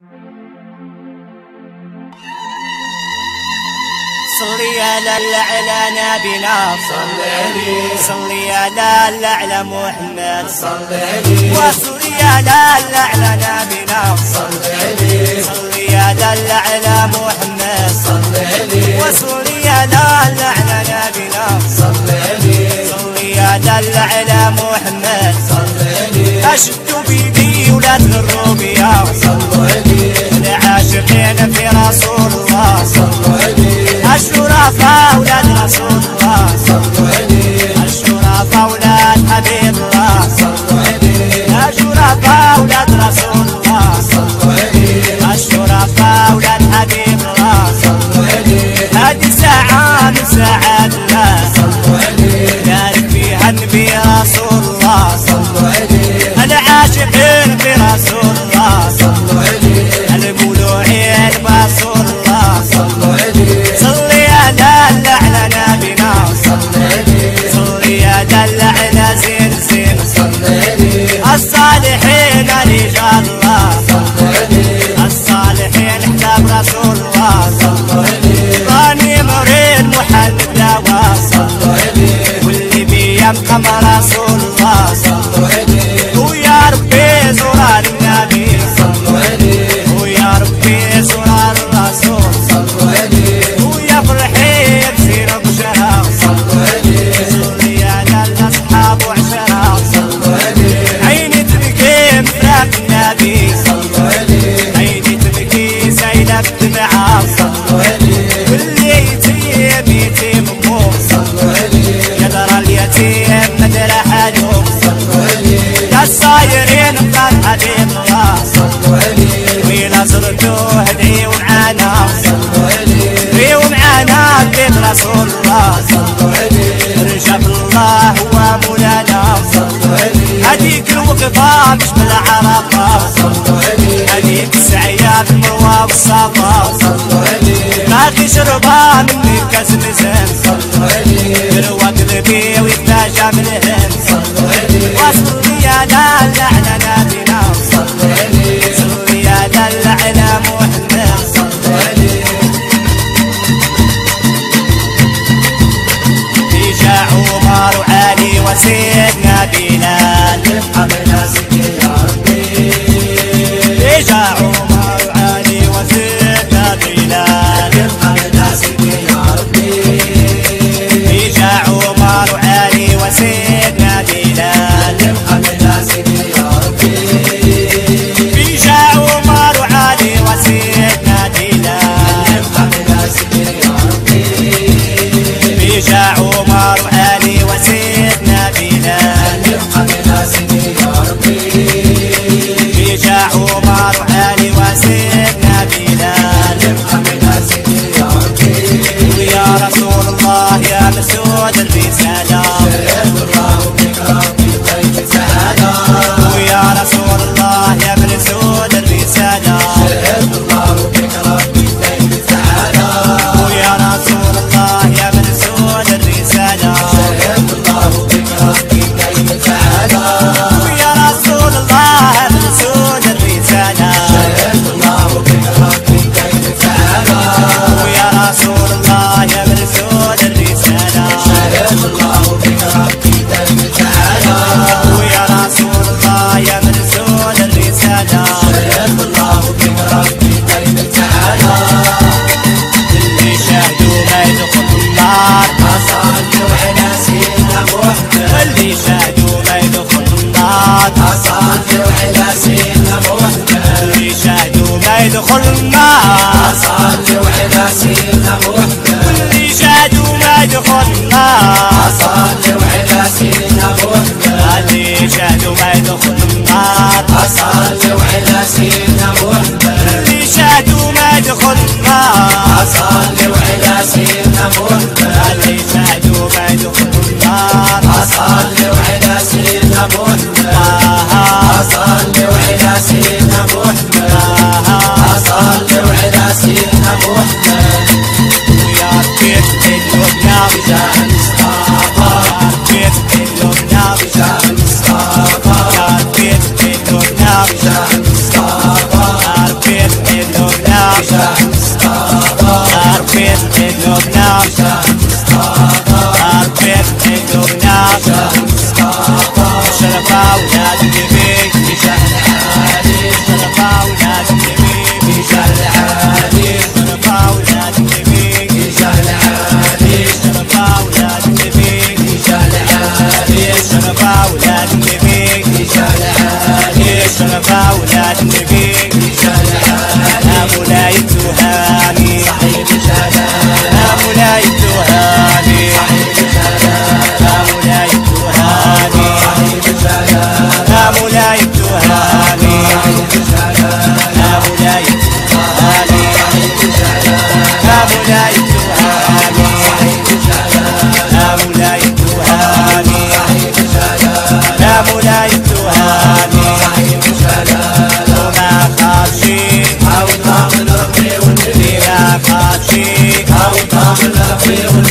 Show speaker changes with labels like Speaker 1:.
Speaker 1: صلي على الأعلى نبينا
Speaker 2: صلي
Speaker 1: صلي على الأعلى محمد.
Speaker 2: صلي
Speaker 1: وصلي على الأعلى نبينا
Speaker 2: صلي
Speaker 1: صلي على الأعلى محمد.
Speaker 2: صلي
Speaker 1: وصلي على الأعلى نبينا
Speaker 2: صلي
Speaker 1: صلي على الأعلى محمد.
Speaker 2: صلي
Speaker 1: أشد بيدي ولاد الروبية
Speaker 2: صلي
Speaker 1: العاشقين في رسول الله.
Speaker 2: صلي
Speaker 1: الشرفاء ولاد رسول الصالحين رجال الله. الصالحين احتاب رسول الله. راني مريض محل الدواء واللي بيبقى مع رسول الله. الوقفة مش بالعرفة هديك السعية في المروة والصفا. ما في شربة مني كاس مزن يروى قلبي ويتفاجأ من على الأعلى نبينا صلي على الأعلى محمد إجا عمر وعلي وسيدنا بلال شاهدوا ما يدخل النار واللي شاهدوا ما يدخل النار اللي شاهدوا ما يدخل النار اللي اللي بيك يشعل حالي شغف love, love,